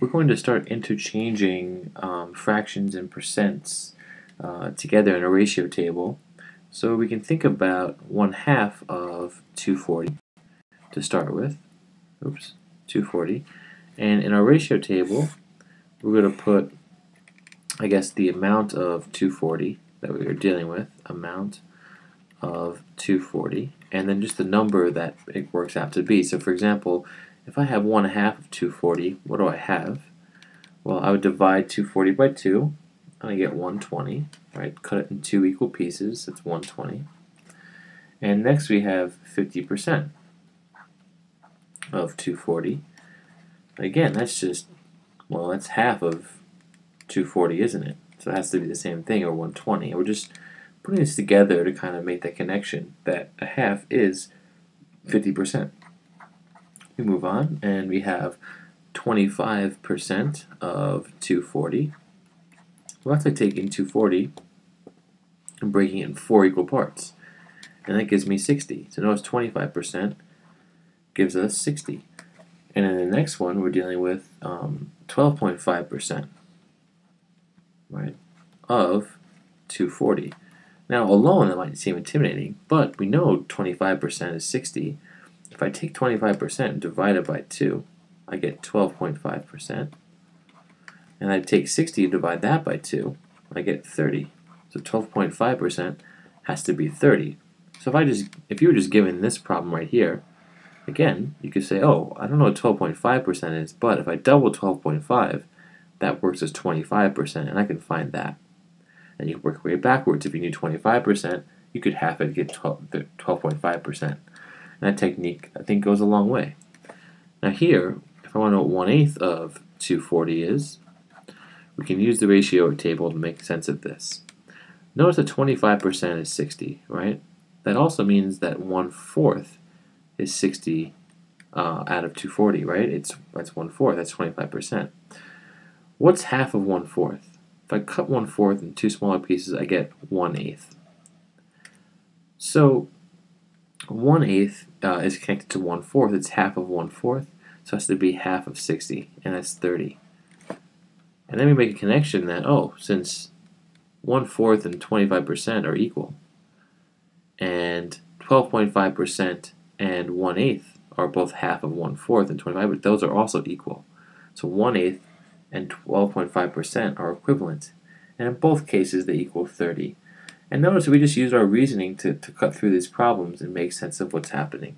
we're going to start interchanging um, fractions and percents uh, together in a ratio table. So we can think about 1 half of 240 to start with. Oops, 240. And in our ratio table, we're going to put, I guess, the amount of 240 that we are dealing with, amount of 240, and then just the number that it works out to be. So for example, if I have 1 half of 240, what do I have? Well, I would divide 240 by 2, and I get 120. Right, cut it in two equal pieces, that's 120. And next we have 50% of 240. Again, that's just, well, that's half of 240, isn't it? So it has to be the same thing, or 120. we're just putting this together to kind of make that connection that a half is 50%. We move on, and we have 25% of 240. Well, that's like taking 240 and breaking it in four equal parts. And that gives me 60. So notice 25% gives us 60. And in the next one, we're dealing with 12.5%, um, right, of 240. Now, alone, that might seem intimidating, but we know 25% is 60. If I take 25% and divide it by 2, I get 12.5%. And I take 60 and divide that by 2, I get 30. So 12.5% has to be 30. So if I just if you were just given this problem right here, again, you could say, oh, I don't know what 12.5% is, but if I double 12.5, that works as 25%, and I can find that. And you work your way backwards. If you knew 25%, you could half it get 12.5%. That technique, I think, goes a long way. Now here, if I want to know what 1 eighth of 240 is, we can use the ratio table to make sense of this. Notice that 25% is 60, right? That also means that 1 fourth is 60 uh, out of 240, right? It's That's 1 fourth, that's 25%. What's half of 1 fourth? If I cut 1 fourth in two smaller pieces, I get 1 eighth. So 1 eighth uh, is connected to 1 fourth, it's half of 1 fourth, so it has to be half of 60, and that's 30. And then we make a connection that, oh, since 1 fourth and 25% are equal. And 12.5% and 1 eighth are both half of 1 fourth and 25, but those are also equal. So 1 eighth and 12.5% are equivalent. And in both cases, they equal 30. And notice we just use our reasoning to, to cut through these problems and make sense of what's happening.